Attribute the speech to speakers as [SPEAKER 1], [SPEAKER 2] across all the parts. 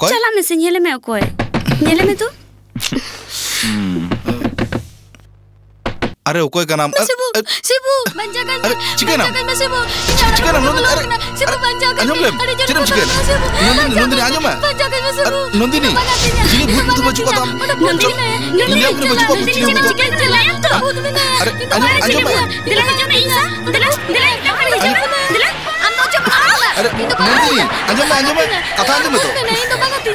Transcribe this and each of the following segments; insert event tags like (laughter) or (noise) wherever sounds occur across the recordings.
[SPEAKER 1] ᱚᱠᱚᱭ
[SPEAKER 2] ᱪᱟᱞᱟᱜ ᱢᱮᱥᱮ ᱧᱮᱞᱮ ᱢᱮ ᱚᱠᱚᱭ ᱧᱮᱞᱮ ᱢᱮ ᱛᱚ
[SPEAKER 1] अरे ओकोय का नाम
[SPEAKER 2] सिबू सिबू बंजा कर
[SPEAKER 1] अरे, चिकन
[SPEAKER 2] बंजा कर मैं सिबू
[SPEAKER 1] चिकन नंदिनी अरे
[SPEAKER 2] सिबू बंजा कर
[SPEAKER 1] अंजम ले
[SPEAKER 2] अरे जरा
[SPEAKER 1] चिकन चिकन
[SPEAKER 2] सिबू
[SPEAKER 1] नंदिनी नंदिनी अंजम है
[SPEAKER 2] बंजा कर मैं सिबू
[SPEAKER 1] नंदिनी चिकन भूत भूत बच्चों का दाम
[SPEAKER 2] नंदिनी नंदिनी
[SPEAKER 1] अपने बच्चों को
[SPEAKER 2] नंदिनी
[SPEAKER 1] चिकन
[SPEAKER 2] चिकन चिकन चलाया तो
[SPEAKER 1] अरे अंजम अंजम
[SPEAKER 2] दिला के जो नहीं सा दिला दिला एकदम कर हिजो दिला हम तो चुप
[SPEAKER 1] अरे नंदिनी अंजम अंजम कथा अंजम तो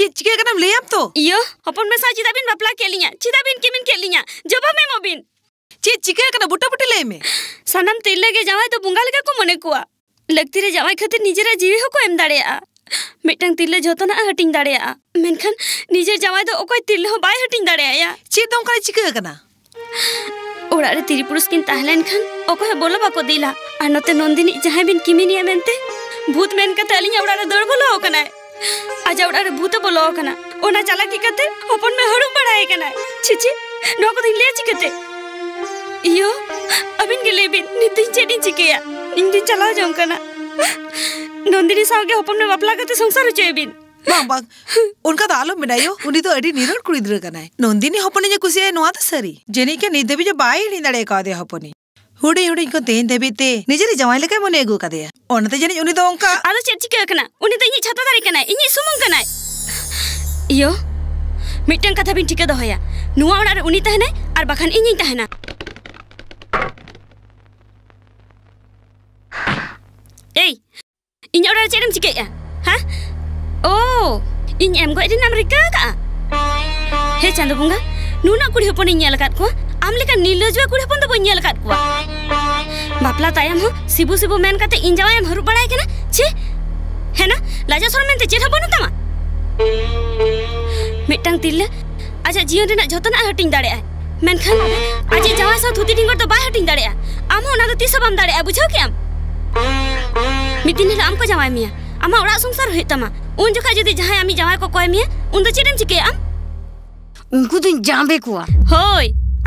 [SPEAKER 3] चिचिके कदम ले अब तो।
[SPEAKER 2] यो अपन में सा चिदा बिन बापला केलिया चिदा बिन किमिन केलिया जब हमें मोबिन
[SPEAKER 3] ची चिके कदम बुटा बुटी ले में।
[SPEAKER 2] सनम तिल लगे जावाय तो बुंगा लगा को मने कुआ। लगती रे जावाय खातिर निजेरा जीवी हो को एम दाड़ेया मिटंग तिल जोतना हटिंग दाड़ेया मेनखन निजे जावाय तो ओकोय तिल हो बाय हटिंग दाड़ेया
[SPEAKER 3] ची दम का चिके
[SPEAKER 2] कदम ओड़ा रे तिरिपुरुष किन ताहलेन खन ओकोय बोलो बाको दिला। आ नंदिनी जहाँ बिन किमिनिया मेनते भूत मेन कते अलिया ओड़ा रे दौड़ बोलो ओकनाय आज भूत बोलो ओना चला की कते? में कना। छिछि दिन ले कते? अबिन के नितिन इन दिन चला जाऊँ कना। नंदिनी साव के अपन में बापला कते संसार
[SPEAKER 3] हो चेबिन उनका तो आलम उनी तो अड़ी कुड़ी दर कना नंदिनी जे नोआ तो सरी। जेनी के जे बाई नी दड़े का दे ᱦᱩᱰᱤᱧ ᱦᱩᱰᱤᱧ ᱠᱚ ᱛᱮᱦᱮᱧ ᱫᱷᱟᱹᱵᱤᱡ ᱛᱮ ᱱᱤᱡᱮᱨᱤᱡ ᱡᱟᱶᱟᱭ ᱞᱮᱠᱟᱭ ᱢᱚᱱᱮ ᱟᱹᱜᱩ ᱠᱟᱫᱮᱭᱟ ᱚᱱᱟᱛᱮ ᱡᱟᱹᱱᱤᱡ ᱩᱱᱤ ᱫᱚ ᱚᱱᱠᱟ ᱟᱫᱚ
[SPEAKER 2] ᱪᱮᱫ ᱪᱤᱠᱟᱹ ᱟᱠᱟᱱᱟ ᱩᱱᱤ ᱫᱚ ᱤᱧᱤᱡ ᱪᱷᱟᱛᱟ ᱫᱟᱨᱮ ᱠᱟᱱᱟᱭ ᱤᱧᱤᱡ ᱥᱩᱢᱩᱝ ᱠᱟᱱᱟᱭ ᱤᱭᱚ ᱢᱤᱫᱴᱟᱝ ᱠᱟᱛᱷᱟ ᱵᱤᱱ ᱴᱷᱤᱠᱟᱹ ᱫᱚᱦᱚᱭᱟ ᱱᱚᱣᱟ ᱚᱲᱟᱜ ᱨᱮ ᱩᱱᱤ ᱛᱟᱦᱮᱱᱟᱭ ᱟᱨ ᱵᱟᱠᱷᱟᱱ ᱤᱧᱤᱧ ᱛᱟᱦᱮᱱᱟ এই ᱤᱧ ᱚᱲᱟᱜ ᱨᱮ ᱪᱮᱫ ᱮᱢ ᱪᱤᱠᱟᱹᱭᱮᱜᱼᱟ ᱦᱟ ᱳ ᱤᱧ ᱮᱢ ᱜᱚᱡ ᱨᱮᱱᱟᱜ ᱮᱢ ᱨᱤᱠᱟᱹ ᱟᱠᱟᱜᱼᱟ ᱦᱮ ᱪᱟᱸᱫᱚ ᱵᱚᱸᱜᱟ ᱱᱩᱱᱟᱹᱜ ᱠᱩᱲᱤ ᱦᱚᱯᱚᱱᱤᱧ ᱧᱮᱞ ᱟᱠᱟᱫ ᱠᱚᱣᱟ कात को आम लेका नीलजवा कुड़ी हपन तो बन नेल कात को बापला तायम हो सिबु सिबु मेन काते इन जावायम हरू बड़ाय कना? छे है ना? लाजा सर मेनते चेद बनु तमा? मिटंग तिल्ले आजा जीवन रेना जतना हटिंग दाड़े आय। मेनखान आजे जावा सा धुती डिंगर तो बाय हटिंग दाड़े आम हो ना तो तीस बाम दाड़े बुझाओ के आम? मितिन हिला आम को जावाय मिया। आमा ओड़ा संसार होय तमा। उन जखा जदी जहाँ आमी जावाय को कोय मिया उन दो चेदम चिके आम?
[SPEAKER 4] उनको तो जाम्बे कुआ।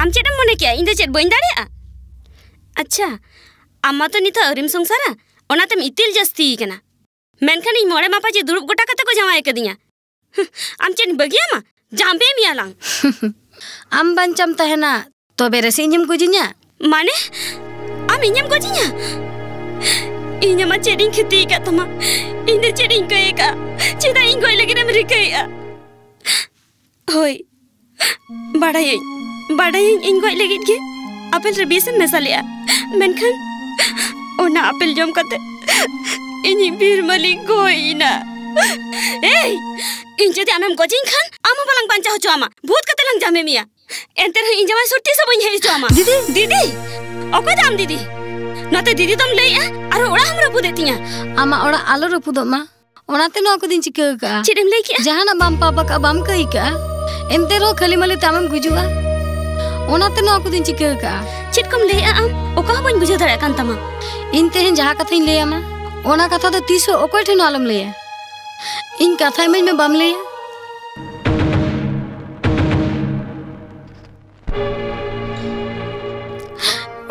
[SPEAKER 2] ᱟᱢ ᱪᱮᱫ ᱮᱢ ᱢᱚᱱᱮ ᱠᱮᱭᱟ ᱤᱧ ᱫᱚ ᱪᱮᱫ ᱵᱟᱹᱧ ᱫᱟᱲᱮᱭᱟᱜᱼᱟ ᱟᱪᱪᱷᱟ ᱟᱢ ᱢᱟᱛᱚ ᱱᱤᱛᱚᱜ ᱟᱹᱣᱨᱤᱢ ᱥᱚᱝᱥᱟᱨᱟ ᱚᱱᱟᱛᱮᱢ ᱤᱛᱤᱞ ᱡᱟᱹᱥᱛᱤ ᱟᱠᱟᱱᱟ ᱢᱮᱱᱠᱷᱟᱱ ᱤᱧ ᱢᱚᱬᱮ ᱢᱟᱯᱟᱡᱤ ᱫᱩᱲᱩᱵ ᱜᱚᱴᱟ ᱠᱟᱛᱮ ᱠᱚ ᱡᱟᱶᱟᱭ ᱠᱟᱫᱤᱧᱟ ᱟᱢ ᱪᱮᱫ ᱵᱟᱹᱜᱤᱭᱟᱢᱟ ᱡᱟᱢᱵᱮ ᱢᱤᱭᱟᱞᱟᱝ
[SPEAKER 4] ᱟᱢ ᱵᱟᱧᱪᱟᱢ ᱛᱟᱦᱮᱱᱟ ᱛᱚᱵᱮ ᱨᱮᱥᱮ ᱤᱧᱮᱢ ᱜᱩᱡᱤᱧᱟ
[SPEAKER 2] ᱢᱟᱱᱮ ᱟᱢ ᱤᱧᱮᱢ ᱜᱩᱡᱤᱧᱟ ᱤᱧ ᱟᱢᱟ ᱪᱮᱫ ᱤᱧ ᱠᱷᱚᱛᱤ ᱟᱠᱟᱫ ᱛᱟᱢᱟ ᱤᱧ ᱫᱚ ᱪᱮᱫ ᱤᱧ ᱠᱚᱭ ᱟᱠᱟᱫ ᱪᱮᱫᱟᱜ ᱤᱧ ᱜᱚᱡ ᱞᱟᱹᱜᱤᱫ ᱮᱢ ᱨᱤᱠᱟᱹᱭᱮᱜᱼᱟ ᱦᱳᱭ ᱵᱟᱲᱟᱭᱟᱹᱧ ᱵᱟᱰᱟᱭᱟᱹᱧ ᱤᱧ ᱜᱚᱡ ᱞᱟᱹᱜᱤᱫ ᱜᱮ ᱟᱯᱮᱞ ᱨᱮ ᱵᱤᱥᱮᱢ ᱢᱮᱥᱟ ᱞᱮᱜᱼᱟ ᱢᱮᱱᱠᱷᱟᱱ ᱚᱱᱟ ᱟᱯᱮᱞ ᱡᱚᱢ ᱠᱟᱛᱮ ᱤᱧᱤᱡ ᱵᱤᱨ ᱢᱟᱹᱞᱤᱠ ᱜᱚᱡ ᱮᱱᱟ ᱮᱭ ᱤᱧ ᱡᱩᱫᱤ ᱟᱢᱮᱢ ᱜᱚᱡᱤᱧ ᱠᱷᱟᱱ ᱟᱢ ᱦᱚᱸ ᱵᱟᱞᱟᱝ ᱵᱟᱧᱪᱟᱣ ᱦᱚᱪᱚ ᱟᱢᱟ ᱵᱷᱩᱛ ᱠᱟᱛᱮ ᱞᱟᱝ ᱡᱟᱢᱮ ᱢᱮᱭᱟ ᱮᱱᱛᱮ ᱨᱮᱦᱚᱸ ᱤᱧ ᱡᱟᱶᱟᱭ ᱥᱩᱴᱤ ᱥᱚᱵᱟᱹᱧ ᱦᱮᱡ ᱦᱚᱪᱚ ᱟᱢᱟ
[SPEAKER 4] ᱫᱤᱫᱤ
[SPEAKER 2] ᱫᱤᱫᱤ ᱚᱠᱚᱭ ᱫᱟᱢ ᱫᱤᱫᱤ ᱱᱚᱛᱮ ᱫᱤᱫᱤ ᱫᱚᱢ ᱞᱟᱹᱭᱮᱜᱼᱟ ᱟᱨᱦᱚᱸ ᱚᱲᱟᱜ ᱦᱚᱸᱢ ᱨᱟᱹᱯᱩᱫᱮᱫ ᱛᱤᱧᱟ
[SPEAKER 4] ᱟᱢᱟᱜ ᱚᱲᱟᱜ ᱟᱞᱚ ᱨᱟᱹᱯᱩᱫᱚᱜ ᱢᱟ ᱚᱱᱟᱛᱮ ᱱᱚᱣᱟ ᱠᱚᱫᱚᱧ ᱪᱤᱠᱟᱹ ᱟᱠᱟᱜᱼᱟ
[SPEAKER 2] ᱪᱮᱫ ᱮᱢ ᱞᱟᱹᱭ ᱠᱮᱜᱼᱟ
[SPEAKER 4] ᱡᱟᱦᱟᱱᱟᱜ ᱵᱟᱢ ᱯᱟᱯ ᱟᱠᱟᱜᱼᱟ ᱵᱟᱢ ᱠᱟᱹᱭ ᱠᱟᱜᱼᱟ ᱮᱱᱛᱮ ᱨᱮᱦᱚᱸ ᱠᱷᱟᱹᱞᱤ ᱢᱟᱹᱞᱤ ᱛᱮ ᱟᱢᱮᱢ ᱜᱩᱡᱩᱜᱼᱟ ओनाते चिका का
[SPEAKER 2] चिट ले बुझे दरे
[SPEAKER 4] इन ते कथा ले आमा ओना कथा तो तीस ओकोय इन में में बम ले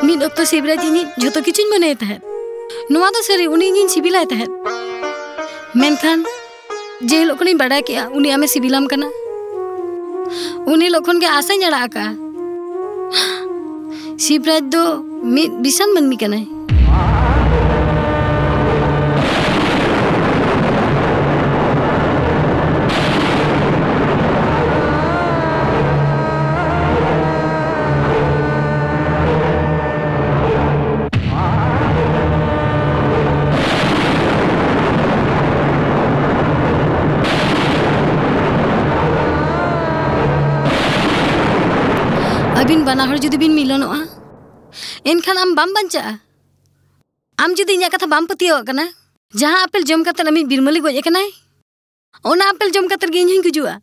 [SPEAKER 4] मी डॉक्टर शिवराज जी जो तो किचन मने तहत नोआ तो सरी उनी इन सिबिला तहत मेनखान जे लोकनी बड़ा किया उनी हमें सिबिलम करना उनी लोकन के आशा जड़ा का ᱟᱠᱟᱜᱼᱟ ᱥᱤᱵᱨᱟᱡ ᱫᱚ ᱢᱤᱫ ᱵᱤᱥᱟᱱ ᱢᱟᱹᱱᱢᱤ ᱠᱟᱱᱟᱭ ᱟᱹᱵᱤᱱ ᱵᱟᱱᱟ ᱦᱚᱲ ᱡᱩᱫᱤ ᱵᱤᱱ ᱢᱤᱞᱚᱱᱚᱜᱼᱟ ᱮᱱᱠᱷᱟᱱ ᱟᱢ ᱵᱟᱢ ᱵᱟᱧᱪᱟᱜᱼᱟ ᱟᱢ ᱡᱩᱫᱤ ᱤᱧᱟᱹᱜ ᱠᱟᱛᱷᱟ ᱵᱟᱢ ᱯᱟᱹᱛᱭᱟᱹᱣᱟᱜ ᱠᱟᱱᱟ ᱡᱟᱦᱟᱸ ᱟᱯᱮᱞ ᱡᱚᱢ ᱠᱟᱛᱮ ᱟᱢᱤᱡ ᱵᱤᱨᱢᱟᱹᱞᱤ ᱜᱚᱡ ᱟᱠᱟᱱᱟᱭ ᱚᱱᱟ ᱟᱯᱮᱞ ᱡᱚᱢ ᱠᱟᱛᱮ ᱜᱮ ᱤᱧ ᱦᱚᱧ ᱜᱩᱡᱩᱜᱼᱟ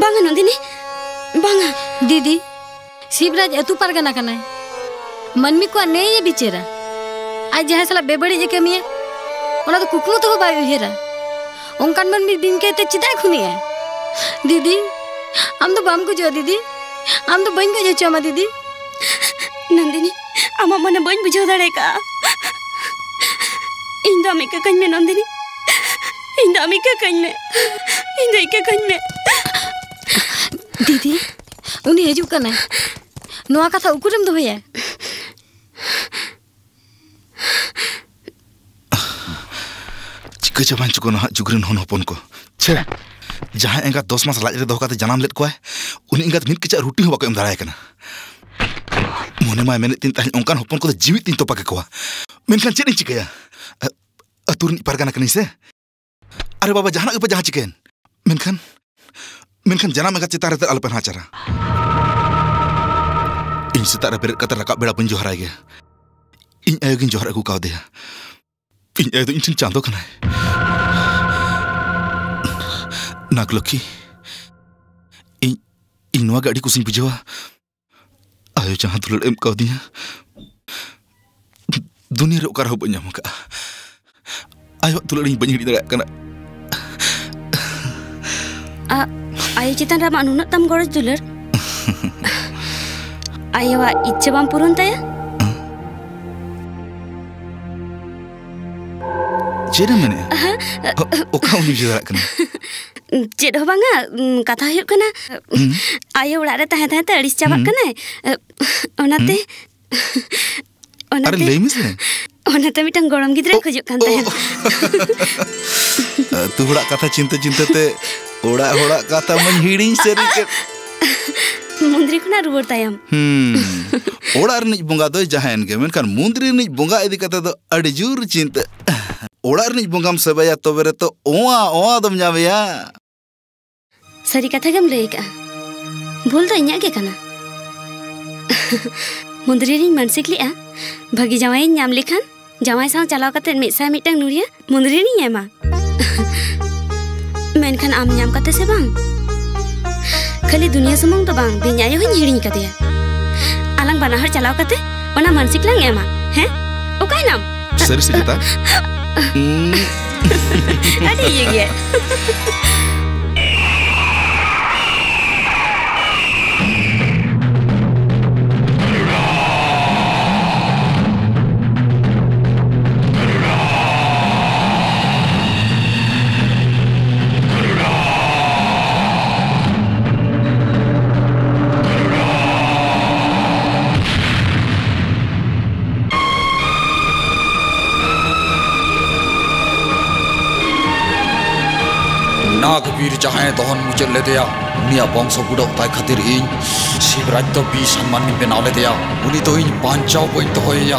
[SPEAKER 2] बांगा नंदिनी बांगा
[SPEAKER 4] दीदी शिवराज अतु पारगना कनाय मनमी को ने ये बिचेरा आज जहाँ साला बेबड़ी जे कमी है ओना तो कुकमु तो बाय उहेरा ओंकान मनमी दिन के ते चिदाय खुनी है दीदी हम तो बाम को जो दीदी हम तो बन को जो चमा दीदी
[SPEAKER 2] नंदिनी आमा मने बन बुझाव दाड़े का इन दो अमिका कहीं में नंदिनी इन दो अमिका कहीं में इन दो इका कहीं में
[SPEAKER 4] दीदी उनी हजू नोआ उकुरम दोहया
[SPEAKER 1] चिका चाबान चुको ना जुगरन हन हपन को छे जहाँ एँगा 10 मास लाज रे दोह काते जनाम लेत कोय उनी एँगा मित किचा रुटी हो बाको मोने मा मेने तीन ताहन ओंकान हपन को जीवित तीन तोपा के कोवा मेनखान चेनी चिकया अतुर पारगाना कनी से अरे बाबा जहाँ पे जहाँ चिकेन मेनखान मेनखान जनाम एँगा चितार ते अलपन हाचारा इन सितारा बेरत कते रकाब बेड़ा बन जोहराय गया इन आयोगिन जोहर अगु कावदेया इन आयो इन ठिन चांदो कनाय नागलखी इन इन नवा गाड़ी कुसिन आयो जहाँ दुलड़ एम कावदिया दुनिया रे ओकार हो बन्याम का आयो दुलड़ इन बनी हिड़ी कना
[SPEAKER 2] आ आयो चितान राम अनुना तम गरज दुलर आयो वा इच्छा बाम पुरन तया
[SPEAKER 1] चेरे मने ओका उनी जरा कना
[SPEAKER 2] चेद बांगा कथा कना आयो उड़ा रे तहे तहे ते कना
[SPEAKER 1] तू हड़ा कथा चिंता चिंता ते ओड़ा होड़ा कथा
[SPEAKER 2] मुंद्री खुना रुवर
[SPEAKER 1] हम्म ओड़ा रनिज बोंगा दो जहान के मेनखान मुंद्री रनिज बोंगा इदी दो चिंता ओड़ा रनिज बोंगाम सबया तोबरे तो ओआ ओआ दम जावेया
[SPEAKER 2] sari kata gam lay ka भूल तो इन्या के कना मुंद्री रिंग मानसिक लिया भगी जवाई नाम लिखान जवाई साव चलाव कते मिसा मिटang नुरिया मुंद्री रिंग एमा मेनखान आम नाम कते से बांग खाली दुनिया सुमंग तो बांग बिन्यायो हन हिड़िंग कते alang banahar चलाव कते ओना मानसिक lang एमा हैं ओकाय नाम
[SPEAKER 1] सरी से जता
[SPEAKER 2] ada iya gitu
[SPEAKER 5] नागवीर चाहे दहन मुचल ले दिया उनिया बंश बुड़ा ताई खातिर इन शिवराज तो बी सम्मान में बेना ले दिया उनी तो इन पांचाव बन तो होया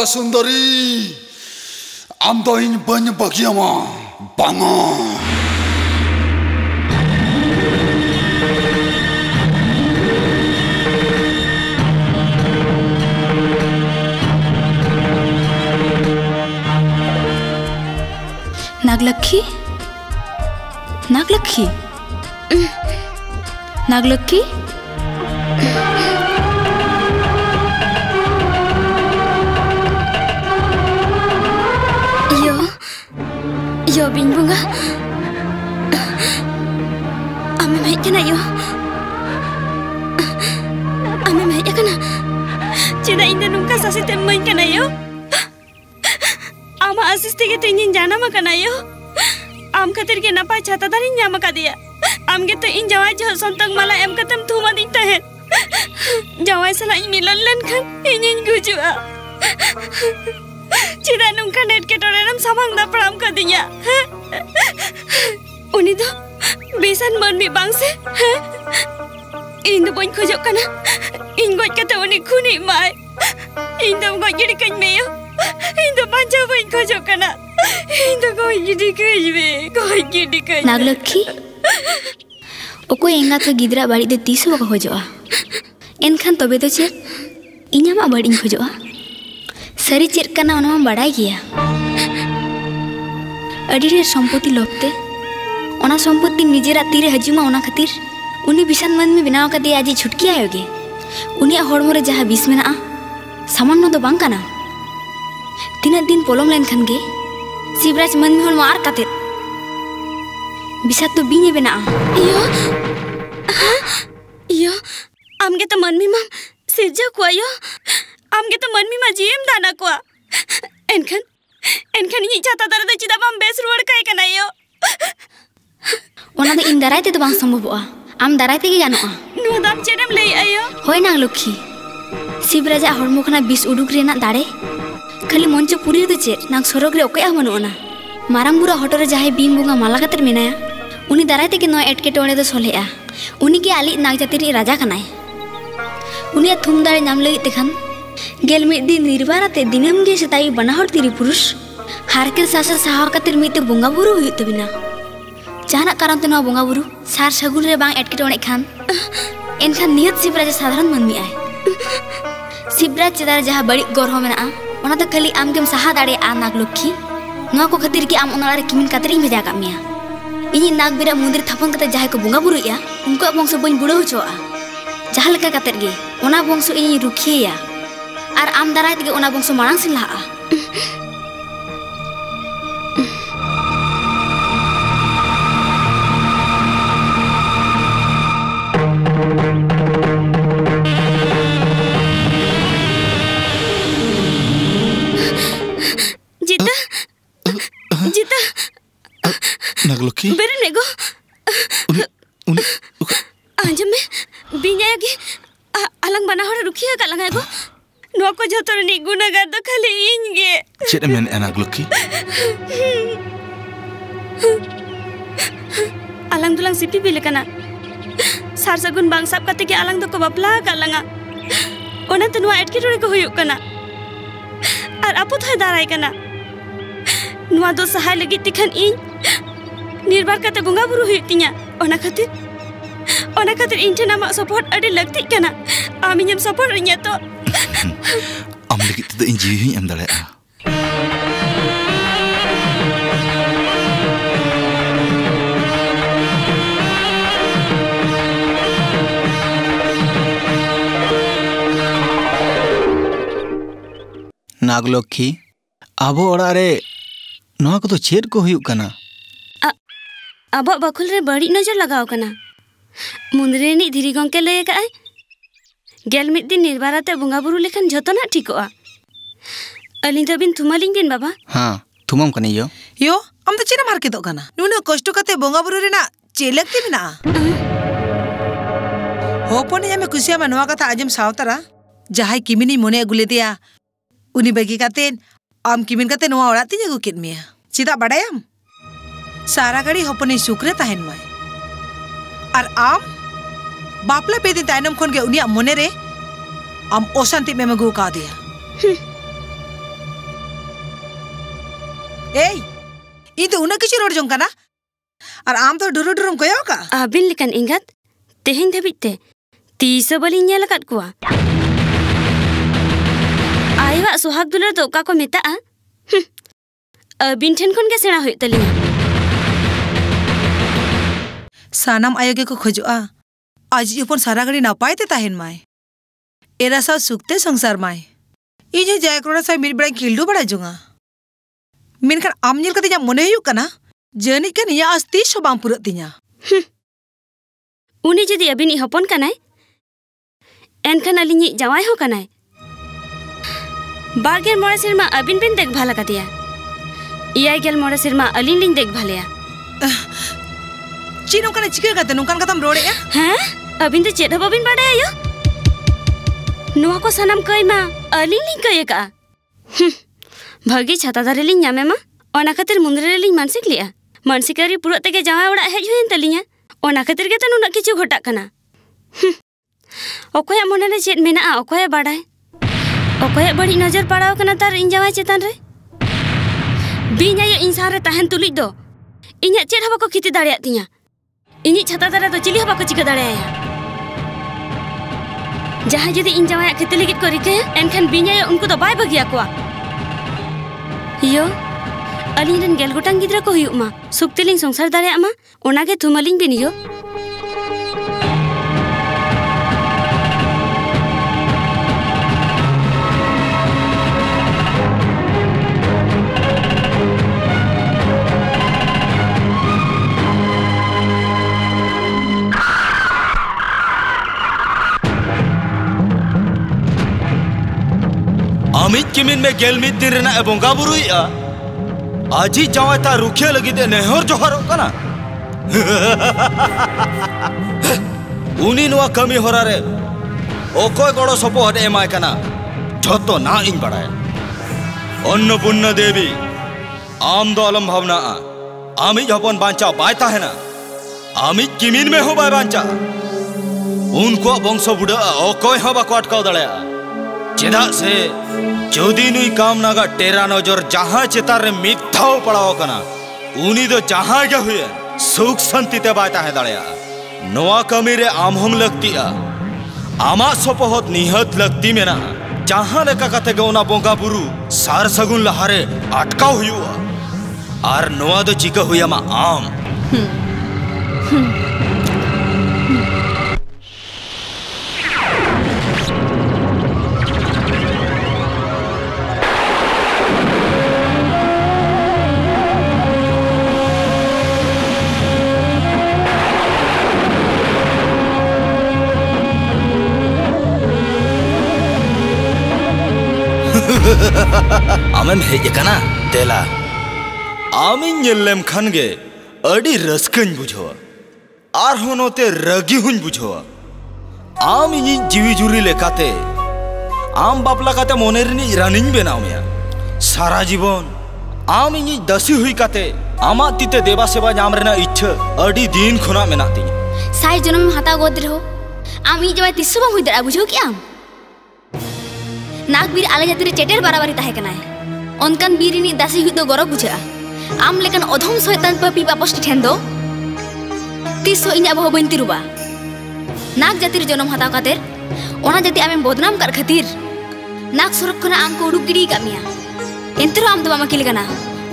[SPEAKER 5] गरुड़ चलो मैं नाग सुंदरी आम तो इन बन
[SPEAKER 2] jawabin bunga. Ami mek kena yo. Ami mek ya kena. Kan, Cina inda nungka sasi temen kena kan, yo. Ama asis tiga tinjin jana makana yo. Am katir ke napa cata dari nyama kadia. Am gitu in jawa jauh sontang malah am ketem tuh mati tahan. Jawa selain milan lenkan, ingin gujua. චිරනුම්කන එට්කෙටොරනම් සමංද ප්‍රාම් කදිඥ උනිද බේසන් මන්මි බංස ඉන්දු බොᱧ කොජොක් කන ඉන් ගොජ් කත උනි කුණි මයි ඉන්දම් ගොජ් ගිඩිකෙන් මේය ඉන්දු පංචා Boyne
[SPEAKER 6] කොජොක් කන ඉන්දු ගොයි ගිඩිකෙයිවේ ගොයි ගිඩිකෙයි නගලක්කි ඔකු එංගක ගිදරා බඩිද තිසුවක හොජවා එන්කන් තොබෙද චෙ ඉᱧමා බඩින් හොජවා ᱥᱟᱹᱨᱤ ᱪᱮᱫ ᱠᱟᱱᱟ ᱚᱱᱟ ᱢᱟᱢ ᱵᱟᱲᱟᱭ ᱜᱮᱭᱟ ᱟᱹᱰᱤ ᱰᱷᱮᱨ ᱥᱚᱢᱯᱚᱛᱛᱤ ᱞᱳᱵᱷᱛᱮ ᱚᱱᱟ ᱥᱚᱢᱯᱚᱛᱛᱤ ᱱᱤᱡᱮᱨᱟᱜ ᱛᱤᱨᱮ ᱦᱤᱡᱩᱜ ᱢᱟ ᱚᱱᱟ ᱠᱷᱟᱹᱛᱤᱨ ᱩᱱᱤ ᱵᱤᱥᱟᱱ ᱢᱟᱹᱱᱢᱤ ᱵᱮᱱᱟᱣ ᱠᱟᱫᱮᱭᱟ ᱟᱡ ᱪᱷᱩᱴᱠᱤ ᱟᱭᱳ ᱜᱮ ᱩᱱᱤᱭᱟᱜ ᱦᱚᱲᱢᱚ ᱨᱮ ᱡᱟᱦᱟᱸ ᱵᱤᱥ ᱢᱮᱱᱟᱜᱼᱟ ᱥᱟᱢᱟᱱᱱᱚ ᱫᱚ ᱵᱟᱝ ᱠᱟᱱᱟ ᱛᱤᱱᱟᱹᱜ ᱫᱤᱱ ᱯᱚᱞᱚᱢ ᱞᱮᱱᱠᱷᱟᱱ ᱜᱮ ᱥᱤᱵᱨᱟᱡᱽ ᱢᱟᱹᱱᱢᱤ ᱦᱚᱲᱢᱚ ᱟᱨ ᱠᱟᱛᱮᱫ ᱵᱤᱥᱟᱠᱛᱚ ᱵᱤᱧᱮ ᱵᱮᱱᱟᱜᱼᱟ
[SPEAKER 2] ᱤᱭᱟᱹ ᱤᱭᱟᱹ ᱟᱢ ᱜᱮᱛᱚ ᱢᱟᱹᱱᱢᱤ ᱢᱟᱢ ᱥᱤᱨᱡᱟᱹᱣ ᱠᱚᱣᱟ ᱤᱭᱟᱹ ᱟᱢ ᱜᱮᱛᱚ ᱢᱟᱹᱱᱢᱤ ᱢᱟ ᱡᱤᱣᱤᱢ ᱫᱟᱱ ᱟᱠᱚᱣᱟ ᱮᱱᱠᱷᱟᱱ ᱮᱱᱠᱷᱟᱱ ᱤᱧᱤᱡ ᱪᱷᱟᱛᱟ ᱫᱟᱨᱮ ᱫᱚ ᱪᱮᱫᱟᱜ ᱵᱟᱢ ᱵᱮᱥ ᱨᱩᱣᱟᱹᱲ ᱠᱟᱭ ᱠᱟᱱᱟ ᱤᱭᱟᱹ
[SPEAKER 6] ᱚᱱᱟ ᱫᱚ ᱤᱧ ᱫᱟᱨᱟᱭ ᱛᱮᱫᱚ ᱵᱟᱝ ᱥᱚᱢᱵᱷᱚᱵᱚᱜᱼᱟ ᱟᱢ ᱫᱟᱨᱟᱭ ᱛᱮᱜᱮ ᱜᱟᱱᱚᱜᱼᱟ
[SPEAKER 2] ᱱᱚᱣᱟ ᱫᱚ ᱟᱢ ᱪᱮᱫ ᱮᱢ ᱞᱟᱹᱭᱮᱜᱼᱟ ᱤᱭᱟᱹ
[SPEAKER 6] ᱦᱳᱭ ᱱᱟᱝ ᱞᱚᱠᱠᱷᱤ ᱥᱤᱵᱨᱟᱡᱟᱜ ᱦᱚᱲᱢᱚ ᱠᱷᱚᱱᱟᱜ ᱵᱤᱥ ᱩᱰᱩᱠ ᱨᱮᱱᱟᱜ ᱫᱟᱲᱮ ᱠᱷᱟᱹᱞᱤ ᱢᱚᱧᱪᱚ ᱯᱩᱨᱤ ᱨᱮᱫᱚ ᱪᱮᱫ ᱱᱟᱝ ᱥᱚᱨᱚᱜ ᱨᱮ ᱚᱠᱚᱭᱟᱜ ᱦᱚᱸ ᱵᱟᱹᱱᱩᱜ ᱟᱱᱟ ᱢᱟᱨᱟᱝ ᱵᱩᱨᱩ ᱦᱚᱴᱚᱜ ᱨᱮ ᱡᱟᱦᱟᱸᱭ ᱵᱤᱧ ᱵᱚᱸᱜᱟ ᱢᱟᱞᱟ ᱠᱟᱛᱮᱫ ᱢᱮᱱᱟᱭᱟ ᱩᱱᱤ ᱫᱟᱨᱟᱭ ᱛᱮᱜᱮ ᱱᱚᱣᱟ ᱮᱴᱠᱮᱴᱚᱬᱮ ᱫᱚ ᱥᱚᱞᱦᱮᱜᱼᱟ ᱩᱱᱤᱜᱮ ᱟᱞᱮᱭᱤᱡ ᱱᱟᱜ ᱡᱟᱹᱛᱤ ᱨᱤᱡ ᱨᱟᱡᱟ ᱠᱟᱱᱟᱭ ᱩᱱᱤᱭᱟᱜ ᱛᱷᱩᱢ ᱫᱟᱲᱮ ᱧᱟᱢ ᱞᱟᱹᱜᱤᱫ ᱛᱮᱠᱷᱟᱱ ᱜᱮᱞ ᱢᱤᱫ ᱫᱤᱱ ᱱᱤᱨᱵᱟᱨᱟᱛᱮ ᱫᱤᱱᱟᱹᱢ ᱜᱮ ᱥᱮᱛᱟᱜ ᱵᱟᱱᱟᱦᱚᱲ ᱛᱤᱨᱤ ᱯᱩᱨᱩᱥ ᱦᱟᱨᱠᱮᱞ ᱥᱟᱥᱟᱨ ᱥᱟᱦᱟᱣ ᱠᱟᱛᱮ ᱢᱤᱫ ᱛᱮ ᱵᱚᱸᱜᱟ ᱵᱩᱨᱩ ᱦᱩᱭᱩᱜ ᱛᱟᱵᱤᱱᱟ ᱡᱟᱦᱟᱱᱟᱜ ᱠᱟᱨᱚᱱ ᱛᱮ ᱱᱚᱣᱟ ᱵᱚᱸᱜᱟ ᱵᱩᱨᱩ ᱥᱟᱨ ᱥᱟᱹᱜᱩᱱ ᱨᱮ ᱵᱟᱝ ᱮᱴᱠᱮᱴᱚᱬᱮᱜ ᱠᱷᱟᱱ ᱮᱱᱠᱷᱟᱱ ᱱᱤᱦᱟᱹᱛ ᱥᱤᱵᱨᱟᱡᱽ ᱥᱟᱫᱷᱟᱨᱚᱱ ᱢᱟᱹᱱᱢᱤ ᱟᱭ ᱥᱤᱵᱨᱟᱡᱽ ᱪᱮᱛᱟᱱ ᱨᱮ ᱡᱟᱦᱟᱸ ᱵᱟᱹᱲᱤᱡ ᱜᱚᱨᱦᱚ ᱢᱮᱱᱟᱜᱼᱟ ᱚᱱᱟ ᱫᱚ ᱠᱷᱟᱹᱞᱤ ᱟᱢᱜᱮᱢ ᱥᱟᱦᱟ ᱫᱟᱲᱮᱭᱟᱜᱼᱟ ᱱᱟᱜ ᱞᱚᱠᱠᱷᱤ ᱱᱚᱣᱟ ᱠᱚ ᱠᱷᱟᱹᱛᱤᱨ ᱜᱮ ᱟᱢ ᱚᱱᱟ ᱨᱮ ᱠᱤᱢᱤᱱ ᱠᱟᱛᱮ ᱤᱧ ᱵᱷᱮᱡᱟ ᱠᱟᱜ ᱢᱮᱭᱟ ᱤᱧᱤᱡ ᱱᱟᱜ ᱵᱤᱨᱟ ᱢᱩᱱᱫᱤᱨ ᱛᱷᱟᱯᱚᱱ ᱠᱟᱛᱮ ᱡᱟᱦᱟᱸᱭ ᱠᱚ ᱵᱚᱸᱜᱟ ᱵᱩᱨᱩᱭᱟ ᱩᱱᱠᱩᱣᱟᱜ ᱵᱚᱝᱥᱚ ᱵᱟᱹᱧ ᱵᱩᱲᱟᱹᱣ ᱦᱚᱪᱚᱣᱟᱜᱼᱟ ᱡᱟᱦᱟᱸ ᱞᱮᱠᱟ ᱠᱟᱛᱮᱫ ᱜᱮ ᱚᱱᱟ ᱵᱚᱝᱥᱚ ᱤᱧ ᱨᱩᱠᱷᱤᱭᱟᱹᱭᱟ ᱟᱨ ᱟᱢ ᱫᱟᱨᱟᱭ ᱛᱮᱜᱮ ᱚᱱᱟ ᱵᱚᱝᱥᱚ ᱢᱟᱲᱟᱝ ᱥᱮᱱ ᱞᱟᱦᱟᱜᱼᱟ
[SPEAKER 2] Jita Jita
[SPEAKER 1] Naglokki
[SPEAKER 2] Beren nego
[SPEAKER 1] ᱩᱱᱤ ᱩᱱᱤ
[SPEAKER 2] ᱟᱸᱡᱚᱢ ᱢᱮ ᱵᱤᱧ ᱟᱭᱳ ᱜᱮ ᱟ- ᱟᱞᱟᱝ ᱵᱟᱱᱟ ᱦᱚᱲ ᱨᱩᱠᱷᱤᱭᱟᱹ ᱟᱠᱟᱫ ᱞᱟᱝᱟᱭ ᱜᱚ ᱱᱚᱣᱟ ᱠᱚ ᱡᱷᱚᱛᱚ ᱨᱤᱱᱤᱡ ᱜᱩᱱᱟᱹᱜᱟᱨ ᱫᱚ ᱠᱷᱟᱹᱞᱤ ᱤᱧ ᱜᱮ
[SPEAKER 1] ᱪᱮᱫ ᱮᱢ ᱢᱮᱱᱮᱫᱼᱟ ᱱᱟᱜᱞᱚᱠᱠᱷᱤ
[SPEAKER 2] ᱟᱞᱟᱝ ᱫᱚᱞᱟᱝ ᱥᱤᱯᱤ ᱵᱤᱞ ᱟᱠᱟᱱᱟ ᱥᱟᱨ ᱥᱟᱹᱜᱩᱱ ᱵᱟᱝ ᱥᱟᱵ ᱠᱟᱛᱮ ᱜᱮ ᱟᱞᱟᱝ ᱫᱚᱠᱚ ᱵᱟᱯᱞᱟ ᱟᱠᱟᱫ ᱞᱟᱝᱟ ᱚᱱᱟᱛᱮ ᱱᱚᱣᱟ ᱮᱴᱠᱮᱴᱚᱬᱮ ᱠᱚ ᱦᱩᱭᱩᱜ ᱠᱟᱱᱟ ᱟᱨ ᱟᱯᱚᱛ ᱦᱚᱸᱭ ᱫᱟᱨᱟᱭ ᱠᱟᱱᱟ ᱱᱚᱣᱟ ᱫᱚ ᱥᱟᱦᱟᱭ ᱞᱟᱹᱜᱤᱫ ᱛᱮᱠᱷᱟᱱ ᱤᱧ ᱱᱤᱨᱵᱟᱨ ᱠᱟᱛᱮ ᱵᱚᱸᱜᱟ ᱵᱩᱨᱩ ᱦᱩᱭᱩᱜ ᱛᱤᱧᱟ ᱚᱱᱟ ᱠᱷᱟᱹᱛᱤᱨ ᱚᱱᱟ ᱠᱷᱟᱹᱛᱤᱨ ᱤᱧ ᱴᱷᱮᱱ ᱟᱢᱟᱜ ᱥᱚᱯᱚᱦᱚᱫ ᱟᱹᱰᱤ ᱞᱟᱹᱠᱛᱤᱜ ᱠᱟᱱᱟ ᱟᱢ ᱤᱧᱮᱢ ᱥᱚᱯᱚᱦᱚᱫ ᱤᱧᱟ ᱛᱚ (laughs)
[SPEAKER 1] ᱟᱢ ᱞᱟᱹᱜᱤᱫ ᱛᱮᱫᱚ ᱤᱧ ᱡᱤᱣᱤ ᱦᱚᱧ ᱮᱢ ᱫᱟᱲᱮᱭᱟᱜᱼᱟ
[SPEAKER 7] ᱱᱟᱜᱞᱚᱠᱠᱷᱤ ᱟᱵᱚ ᱚᱲᱟᱜ ᱨᱮ ᱱᱚᱣᱟ ᱠᱚᱫᱚ ᱪᱮᱫ ᱠᱚ ᱦᱩᱭᱩᱜ ᱠᱟᱱᱟ
[SPEAKER 2] ᱟᱵᱚᱣᱟᱜ ᱵᱟᱠᱷᱳᱞ ᱨᱮ ᱵᱟᱹᱲᱤᱡ ᱱᱚᱡᱚᱨ ᱞᱟᱜᱟᱣ ᱠᱟᱱᱟ ᱢᱩᱱᱫᱨᱤ ᱨᱤᱱᱤᱡ ᱫᱷᱤᱨᱤ ᱜᱚᱝᱠᱮ ᱞᱟᱹᱭ ᱟᱠᱟᱜᱼᱟᱭ ᱜᱮᱞ ᱢᱤᱫ ᱫᱤᱱ ᱱᱤᱨᱵᱟᱨ ᱟᱛᱮ ᱵᱚᱸᱜᱟ ᱵᱩᱨᱩ ᱞᱮᱠᱷᱟᱱ ᱡᱷᱚᱛᱚᱱᱟᱜ ᱴᱷᱤᱠᱚᱜᱼᱟ ᱟᱹᱞᱤᱧ ᱫᱚ ᱟᱹᱵᱤᱱ ᱛᱷᱩᱢᱟᱞᱤᱧ ᱵᱤᱱ ᱵᱟᱵᱟ
[SPEAKER 7] ᱦᱟᱸ ᱛᱷᱩᱢᱟᱢ ᱠᱟᱱᱟ ᱤᱭᱚ
[SPEAKER 3] ᱭᱳ ᱟᱢ ᱫᱚ ᱪᱮᱫ ᱮᱢ ᱦᱟᱨᱠᱮᱛᱚᱜ ᱠᱟᱱᱟ ᱱᱩᱱᱟᱹᱜ ᱠᱚᱥᱴᱚ ᱠᱟᱛᱮ ᱵᱚᱸᱜᱟ ᱵᱩᱨᱩ ᱨᱮᱱᱟᱜ ᱪᱮᱫ ᱞᱟᱹᱠᱛᱤ ᱢᱮᱱᱟᱜᱼᱟ ᱦᱚᱯᱚᱱᱤᱧ ᱟᱢᱮ ᱠᱩᱥᱤᱭᱟᱢᱟ ᱱᱚᱣᱟ ᱠᱟᱛᱷᱟ ᱟᱸᱡᱚᱢ ᱥᱟᱶᱛᱟᱨᱟ ᱡᱟᱦᱟᱸᱭ ᱠᱤᱢᱤᱱᱤᱧ ᱢᱚᱱᱮ ᱟᱹᱜᱩ ᱞᱮᱫᱮᱭᱟ ᱩᱱᱤ ᱵᱟᱹᱜᱤ ᱠᱟᱛᱮᱫ ᱟᱢ ᱠᱤᱢᱤᱱ ᱠᱟᱛᱮ ᱱᱚᱣᱟ ᱚᱲᱟᱜ ᱛᱤᱧ ᱟᱹᱜᱩ ᱠᱮᱫ ᱢᱮᱭᱟ ᱪᱮᱫᱟᱜ ᱵᱟᱰᱟᱭᱟᱢ ᱥᱟᱨᱟ ᱜᱷᱟᱹᱲᱤ ᱦᱚᱯᱚᱱᱤᱧ ᱥᱩᱠ ᱨᱮ ᱛᱟᱦᱮᱱ ᱢᱟᱭ ᱟᱨ ᱟᱢ बापला पे दिन तायनम के उनिया मोने रे हम ओशांति में मगु का दिया। ए इन तो उना किछ रोड जों कना और आम तो डुरु
[SPEAKER 2] डुरुम कोयो का आबिन लेकिन इंगत तेहिन धबित ते तीस बलिन नेल कट कुआ। आईवा सुहाग दुलर तो का को मेता हम्म। अबिन ठेन खोन के सेना
[SPEAKER 3] होय तलिया सानम आयो को ᱦᱚᱯᱚᱱ ᱥᱟᱨᱟ ᱜᱷᱟᱹᱲᱤ ᱱᱟᱯᱟᱭ ᱛᱮ ᱛᱟᱦᱮᱱ ᱢᱟᱭ ᱮᱨᱟ ᱥᱟᱶ ᱥᱩᱠᱛᱮ ᱥᱚᱝᱥᱟᱨ ᱢᱟᱭ ᱤᱧ ᱦᱚᱸ ᱡᱟᱭ ᱠᱚᱲᱟ ᱥᱟᱶ ᱢᱤᱫ ᱵᱮᱲᱟᱧ ᱠᱷᱤᱞᱰᱩ ᱵᱟᱲᱟ ᱡᱚᱝᱟ ᱢᱮᱱᱠᱷᱟᱱ ᱟᱢ ᱧᱮᱞ ᱠᱟᱛᱮ ᱤᱧᱟᱹᱜ ᱢᱚᱱᱮ ᱦᱩᱭᱩᱜ ᱠᱟᱱᱟ ᱡᱟᱹᱱᱤᱡ ᱠᱷᱟᱱ ᱤᱧᱟᱹᱜ ᱟᱥ ᱛᱤᱥ ᱦᱚᱸ ᱵᱟᱝ ᱯᱩᱨᱟᱹᱜ ᱛᱤᱧᱟ
[SPEAKER 2] ᱩᱱᱤ ᱡᱩᱫᱤ ᱟᱹᱵᱤᱱᱤᱡ ᱦᱚᱯᱚᱱ ᱠᱟᱱᱟᱭ ᱮᱱᱠᱷᱟᱱ ᱟᱹᱞᱤᱧᱤᱡ ᱡᱟᱶᱟᱭ ᱦᱚᱸ ᱠᱟᱱᱟᱭ ᱵᱟᱨᱜᱮᱞ ᱢᱚᱬᱮ ᱥᱮᱨᱢᱟ ᱟᱹᱵᱤᱱ ᱵᱤᱱ ᱫᱮᱠᱵᱷᱟᱞ ᱟᱠᱟᱫᱮᱭᱟ ᱮᱭᱟᱭ ᱜᱮᱞ ᱢᱚᱬᱮ ᱥᱮᱨᱢᱟ ᱟᱹᱞᱤᱧ ᱞᱤᱧ ᱫᱮᱠᱵᱷᱟᱞᱮᱭᱟ
[SPEAKER 3] ᱪᱮᱫ ᱱᱚᱝᱠᱟᱱᱟᱜ ᱪᱤᱠᱟᱹ ᱠᱟᱛᱮ ᱱᱚᱝᱠᱟᱱ ᱠᱟᱛᱷᱟᱢ ᱨᱚᱲᱮᱜᱼᱟ
[SPEAKER 2] ᱦᱮᱸ ᱟᱹᱵᱤᱱ ᱫᱚ ᱪᱮᱫ ᱦᱚᱸ ᱵᱟᱵᱤᱱ ᱵᱟᱰᱟᱭᱟ ᱭᱳ ᱱᱚᱣᱟ ᱠᱚ ᱥᱟᱱᱟᱢ ᱠᱟᱹᱭ ᱢᱟ ᱟᱹᱞᱤᱧ ᱞᱤᱧ ᱠᱟᱹᱭ ᱟᱠᱟᱜᱼᱟ ᱦᱩᱸ, ᱵᱷᱟᱹᱜᱤ ᱪᱷᱟᱛᱟ ᱫᱟᱨᱮ ᱞᱤᱧ ᱧᱟᱢᱮ ᱢᱟ ᱚᱱᱟ ᱠᱷᱟᱹᱛᱤᱨ ᱢᱩᱱᱫᱨᱮ ᱨᱮᱞᱤᱧ ᱢᱟᱱᱥᱤᱠ ᱞᱮᱜᱼᱟ ᱢᱟᱱᱥᱤᱠᱟᱨᱤ ᱯᱩᱨᱟᱹᱜ ᱛᱮᱜᱮ ᱡᱟᱶᱟᱭ ᱚᱲᱟᱜ ᱦᱮᱡ ᱦᱩᱭᱮᱱ ᱛᱟᱹᱞᱤᱧᱟ ᱚᱱᱟ ᱠᱷᱟᱹᱛᱤᱨ ᱜᱮᱛᱚ ᱱᱩᱱᱟᱹᱜ ᱠᱤᱪᱷᱩ ᱜᱷᱚᱴᱟᱜ ᱠᱟᱱᱟ ᱦᱩᱸ, ᱚᱠᱚᱭᱟᱜ ᱢᱚᱱᱮᱨᱮ ᱪᱮᱫ ᱢᱮᱱᱟᱜᱼᱟ ᱚᱠᱚᱭᱟᱜ ᱵᱟᱰᱟᱭ ᱚᱠᱚᱭᱟᱜ ᱵᱟᱹᱲᱤᱡ ᱱᱚᱡᱚᱨ ᱯᱟᱲᱟᱣ ᱠᱟᱱᱟ ᱛᱟᱨ ᱤᱧ ᱡᱟᱶᱟᱭ ᱪᱮᱛᱟᱱ ᱨᱮ ᱵᱤᱧ ᱟᱭᱳ ᱤᱧ ᱥᱟᱶᱨᱮ ᱛᱟᱦᱮᱱ ᱛᱩᱞᱩᱡ ᱫᱚ ᱤᱧᱟᱹᱜ ᱪᱮᱫ ᱦᱚᱸ ᱵᱟᱠᱚ ᱠᱷᱤᱛᱤ ᱫᱟᱲᱮᱭᱟᱜ ᱛᱤᱧᱟ ᱤᱧᱤᱡ ᱪᱷᱟᱛᱟ ᱫᱟᱨᱮ ᱫᱚ ᱪᱤᱞᱤ ᱦᱚᱸ ᱵᱟᱠᱚ ᱪᱤᱠᱟᱹ ᱫᱟᱲᱮᱭᱟᱭᱟ ᱡᱟᱦᱟᱸᱭ ᱡᱩᱫᱤ ᱤᱧ ᱡᱟᱶᱟᱭᱟᱜ ᱠᱷᱮᱛᱤ ᱞᱟᱹᱜᱤᱫ ko ᱨᱤᱠᱟᱹᱭᱟ ᱮᱱᱠᱷᱟᱱ ᱵᱤᱧ ayo ᱩᱱᱠᱩ ᱫᱚ ᱵᱟᱭ ᱵᱟᱹᱜᱤᱭᱟᱠᱚᱣᱟ ᱤᱭᱟᱹ ᱟᱹᱞᱤᱧ ᱨᱮᱱ ᱜᱮᱞ ᱜᱚᱴᱟᱝ ᱜᱤᱫᱽᱨᱟᱹ ᱠᱚ ᱦᱩᱭᱩᱜ ᱢᱟ ᱥᱩᱠᱛᱤᱞᱤᱧ ᱥᱚᱝᱥᱟᱨ ᱫᱟᱲᱮᱭᱟᱜ ᱢᱟ ᱚᱱᱟᱜᱮ ᱛᱷᱩᱢᱟᱞᱤᱧ ᱵᱤᱱ ᱤᱭᱟᱹ
[SPEAKER 8] चिमिन में गेल मित दिन रेना एबंगा बुरुई, आ? आजी जावा ता रुखे लगी दे, नेहर जोहर, कना? (laughs) उनी नुआ कमी होरा रे। ओ कोई गडो सपो हटे एमाय कना। जतो ना इन बडाय अन्नपूर्ण देवी, आम दो अलम भावना, आ? आमी जपन बांचा बायता है ना? आमी चिमिन में हो बाय बांचा। उनको वंश बुढा ओ कोई हवा को अटकाव दड़ाया चेदा से जोदी नुई कामनागा टेरा नज़र जहाँ चितार रे मिथाओ उनी दो जहाँ गे हुए, सुख शांति ते बाय कमी रे आम हम लगती आ, आमा सपहत निहत लगती मेना। जहाँ लेका कते गे बुरु, सार सगुन लहारे अटकाव हुआ आर तो चिका हुया आम। हम्म। हम्म। ᱟᱢᱮᱢ ᱦᱮᱡ ᱟᱠᱟᱱᱟ ᱫᱮᱞᱟ ᱟᱢᱤᱧ ᱧᱮᱞ ᱞᱮᱢ ᱠᱷᱟᱱ ᱜᱮ ᱟᱹᱰᱤ ᱨᱟᱹᱥᱠᱟᱹᱧ ᱵᱩᱡᱷᱟᱹᱣᱟ ᱟᱨᱦᱚᱸ ᱱᱚᱛᱮ ᱨᱟᱹᱜᱤ ᱦᱚᱧ ᱵᱩᱡᱷᱟᱹᱣᱟ ᱟᱢ ᱤᱧᱤᱡ ᱡᱤᱣᱤ ᱡᱩᱨᱤ ᱞᱮᱠᱟᱛᱮ ᱟᱢ ᱵᱟᱯᱞᱟ ᱠᱟᱛᱮ ᱢᱚᱱᱮ ᱨᱤᱱᱤᱡ ᱨᱟᱱᱤᱧ ᱵᱮᱱᱟᱣ ᱢᱮᱭᱟ ᱥᱟᱨᱟ ᱡᱤᱵᱚᱱ ᱟᱢ ᱤᱧᱤᱡ ᱫᱟᱥᱤ ᱦᱩᱭ ᱠᱟᱛᱮ ᱟᱢᱟᱜ ᱛᱤᱛᱮ ᱫᱮᱵᱟ ᱥᱮᱵᱟ ᱧᱟᱢ ᱨᱮᱱᱟᱜ ᱤᱪᱪᱷᱟᱹ ᱟᱹᱰᱤ ᱫᱤᱱ ᱠᱷᱚᱱᱟᱜ ᱢᱮᱱᱟᱜ ᱛᱤᱧᱟ
[SPEAKER 6] ᱥᱟᱭ ᱡᱚᱱᱚᱢ ᱦᱟᱛᱟᱣ ᱜᱚᱫ ᱨᱮᱦᱚᱸ ᱟᱢ ᱤᱧ ᱡᱟᱶᱟᱭ ᱛᱤᱥ ᱦᱚᱸ ᱵᱟᱢ ᱦᱩᱭ ᱫᱟᱲᱮᱭᱟᱜᱼᱟ ᱵᱩᱡᱷᱟᱹᱣ ᱠᱮᱜ-ᱟᱢ ᱱᱟᱜ ᱵᱤᱨ ᱟᱞᱮ ᱡᱟᱹᱛᱤ ᱨᱮ ᱪᱮᱴᱮᱨ ᱵᱟᱨᱟᱵᱟᱨᱤ ᱛᱟᱦᱮᱸ ᱠᱟᱱᱟᱭ ᱚᱱᱠᱟᱱ ᱵᱤᱨ ᱨᱤᱱᱤᱡ ᱫᱟᱥᱤ ᱦᱩᱭᱩᱜ ᱫᱚ ᱜᱚᱨᱚᱵ ᱵᱩᱡᱷᱟᱹᱜᱼᱟ ᱟᱢ ᱞᱮᱠᱟᱱ ᱚᱫᱷᱚᱢ ᱥᱚᱭᱛᱟᱱ ᱯᱟᱹᱯᱤ ᱵᱟᱯᱚᱥᱴᱤ ᱴᱷᱮᱱ ᱫᱚ ᱛᱤᱥ ᱦᱚᱸ ᱤᱧᱟᱹᱜ ᱵᱚᱦᱚ ᱵᱟᱹᱧ ᱛᱤᱨᱩᱵᱟ ᱱᱟᱜ ᱡᱟᱹᱛᱤ ᱨᱮ ᱡᱚᱱᱚᱢ ᱦᱟᱛᱟᱣ ᱠᱟᱛᱮᱫ ᱚᱱᱟ ᱡᱟᱹᱛᱤ ᱟᱢᱮᱢ ᱵᱚᱫᱱᱟᱢ ᱠᱟᱜ ᱠᱷᱟᱹᱛᱤᱨ ᱱᱟᱜ ᱥᱚᱨᱚᱠ ᱠᱷᱚᱱᱟᱜ ᱟᱢ ᱠᱚ ᱩᱰᱩᱠ ᱜᱤᱰᱤ ᱟᱠᱟᱫ ᱢᱮᱭᱟ ᱮᱱᱛᱮ ᱨᱮᱦᱚᱸ ᱟᱢ ᱫᱚ ᱵᱟᱢ ᱟᱹᱠᱤᱞ ᱠᱟᱱᱟ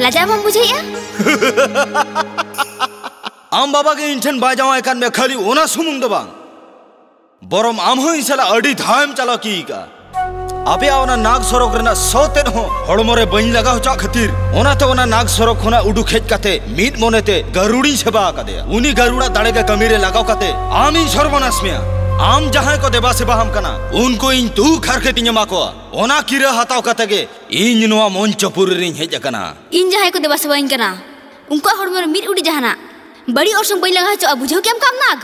[SPEAKER 6] ᱞᱟᱡᱟᱣ ᱵᱟᱢ ᱵᱩᱡᱷᱟᱹᱣᱮᱜᱼᱟ
[SPEAKER 8] ᱟᱢ ᱵᱟᱵᱟ ᱜᱮ ᱤᱧ ᱴᱷᱮᱱ ᱵᱟᱭ ᱡᱟᱶᱟᱭ ᱠᱟᱱ ᱢᱮ ᱠᱷᱟᱹᱞᱤ ᱚᱱᱟ ᱥᱩᱢᱩᱝ ᱫᱚ ᱵᱟᱝ ᱵᱚᱨᱚᱢ ᱟᱢ ᱦᱚᱸ ᱤᱧ ᱥᱟᱞᱟᱜ ᱟᱹᱰᱤ ᱫᱷᱟᱣᱮᱢ ᱪᱟᱞᱟᱣ ᱠᱤ ᱟᱠᱟᱜᱼᱟ ᱟᱯᱮ ᱚᱱᱟ ᱱᱟᱜ ᱥᱚᱨᱚᱜ ᱨᱮᱱᱟᱜ ᱥᱚᱛᱮᱫ ᱦᱚᱸ ᱦᱚᱲᱢᱚ ᱨᱮ ᱵᱟᱹᱧ ᱞᱟᱜᱟᱣ ᱦᱚᱪᱚ ᱠᱷᱟᱹᱛᱤᱨ ᱚᱱᱟᱛᱮ ᱚᱱᱟ ᱱᱟᱜ ᱥᱚᱨᱚᱜ ᱠᱷᱚᱱᱟᱜ ᱩᱰᱩᱠ ᱦᱮᱡ ᱠᱟᱛᱮ ᱢᱤᱫ ᱢᱚᱱᱮᱛᱮ ᱜᱟᱨᱩᱲᱤᱧ ᱥᱮᱵᱟ ᱟᱠᱟᱫᱮᱭᱟ ᱩᱱᱤ ᱜᱟᱨᱩᱲᱟ ᱫᱟᱲᱮᱜᱮ ᱠᱟᱹᱢᱤᱨᱮ ᱞᱟᱜᱟᱣ ᱠᱟᱛᱮ ᱟᱢᱤᱧ ᱥᱚᱨᱵᱚᱱᱟᱥ ᱢᱮᱭᱟ ᱟᱢ ᱡᱟᱦᱟᱸᱭ ᱠᱚ ᱫᱮᱵᱟ ᱥᱮᱵᱟᱦᱟᱢ ᱠᱟᱱᱟ ᱩᱱᱠᱩ ᱤᱧ ᱛᱩ ᱠᱷᱟᱨᱠᱮᱛᱤᱧ ᱮᱢᱟ ᱠᱚᱣᱟ ᱚᱱᱟ ᱠᱤᱨᱟᱹ ᱦᱟᱛᱟᱣ ᱠᱟᱛᱮ ᱜᱮ ᱤᱧ ᱱᱚᱣᱟ ᱢᱚᱧᱪᱚᱯᱩᱨ ᱨᱮᱧ ᱦᱮᱡ ᱟᱠᱟᱱᱟ
[SPEAKER 6] ᱤᱧ ᱡᱟᱦᱟᱸᱭ ᱠᱚ ᱫᱮᱵᱟ ᱥᱮᱵᱟᱧ ᱠᱟᱱᱟ ᱩᱱᱠᱩᱣᱟᱜ ᱦᱚᱲᱢᱚ ᱨᱮ ᱢᱤᱫ ᱩᱰᱤ ᱡᱟᱦᱟᱱᱟᱜ ᱵᱟᱹᱲᱤᱡ ᱚᱨᱥᱚᱝ ᱵᱟᱹᱧ ᱞᱟᱜᱟᱣ ᱦᱚᱪᱚᱜᱼᱟ ᱵᱩᱡᱷᱟᱹᱣ ᱠᱮᱢ ᱠᱟᱢ ᱱᱟᱜ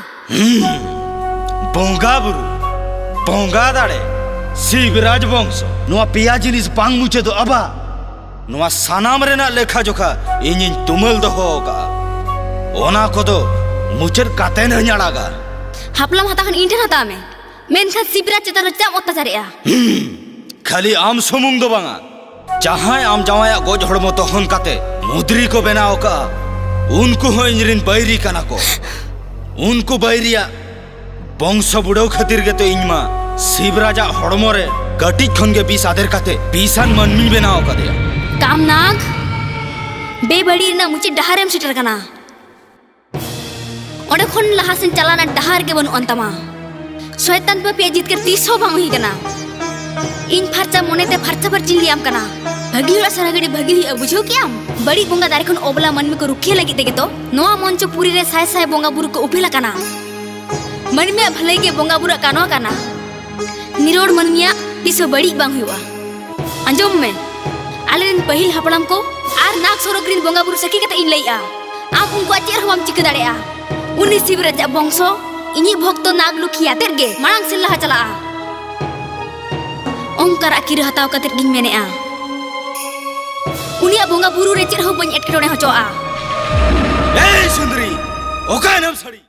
[SPEAKER 8] ᱵᱚᱸᱜᱟ ᱵᱩᱨᱩ ᱵᱚᱸᱜᱟ ᱫᱟᱲᱮ शिवराज राजवंश नुआ पिया जिनिस बांग मुचे दो अबा नुआ सानाम रेना लेखा जोखा इनिन तुमल दो होगा ओना को दो मुचर काते न न्याड़ागा
[SPEAKER 6] हापलाम हाता खन इंटन हाता में चेतन रच्चा चेतान चाम अत्याचारिया
[SPEAKER 8] खाली आम सुमुंग दो बांगा जहाँ आम जावाया गोज हड़ मोतो हन काते मुद्री को बेना होगा उनको हो इंजरिन बैरी कना को उनको बैरिया বংশ বুড়াও खतिर के तो इंजमा शिवराजा हड़मो रे कटी बीस आधेर काते बीसान मनमी बनाओ का दिया।
[SPEAKER 6] बेबड़ी ना मुझे डहारेम सिटर कना ओडे खन लहासिन चलाना डहार के बनु अंतमा। शैतान पे पे जीत के तीसो बांग हुई कना इन फरचा मोने ते फरचा पर चिल्ली आम कना भगी हुआ सरगड़ी भगी हुई, बुझो क्या बड़ी बोंगा दारे खन ओबला मन में को रुखे लगी देगे तो। नोआ मंच पूरी रे साय साय बोंगा बुरु को उपेला कना मन में भले के बोंगा बुरा कानो कना निरोड़ मन मिया तीसो बड़ी बांग हुआ। अंजोम में आलेन पहिल हपड़म को आर नाक सोरोग्रीन बोंगा बुरु सकी कते इन लइआ आप उनको अचेर हम चिक दाड़ेआ उनी शिवराज बंशो इनी भक्त नाग लुखिया तेरगे मांग से लहा चला। ओंकार आकिर हताव कते गिन मेनेआ उनिया बोंगा बुरु रे चेर हो बन एटकेटोने होचोआ
[SPEAKER 8] ए सुंदरी ओका नाम सड़ी।